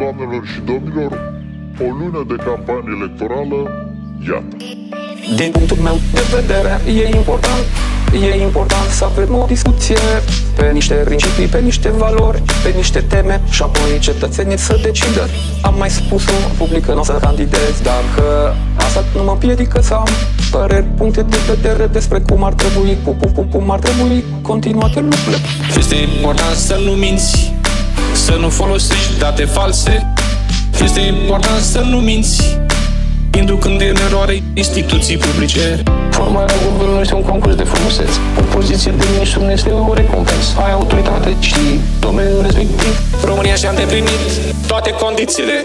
doamnelor și domnilor, o lună de campanie electorală, iată. Din punctul meu de vedere, e important E important să avem o discuție Pe niște principii, pe niște valori Pe niște teme și apoi cetățenii să decidă Am mai spus-o public că nu o să candidez Dacă asta nu mă împiedică să am păreri, puncte de vedere Despre cum ar trebui, cum, cum, cum ar trebui continuate lucrurile Este important să nu minți Să nu folosești date false Este important să nu minți inducând în eroare instituții publice. Formarea guvernului este un concurs de frumusețe. O poziție de ministru nu este o recompensă. Ai autoritate, știi domeniul respectiv. România și-a îndeplinit toate condițiile